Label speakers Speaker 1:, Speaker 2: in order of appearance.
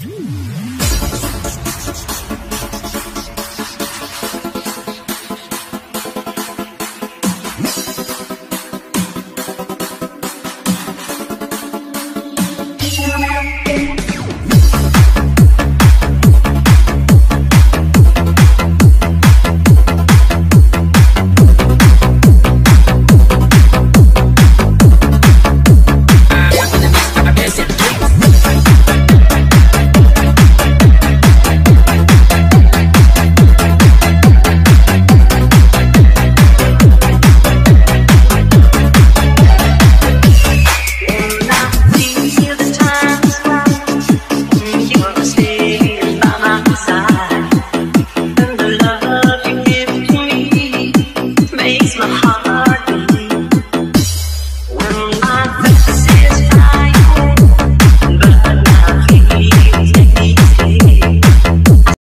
Speaker 1: Hum.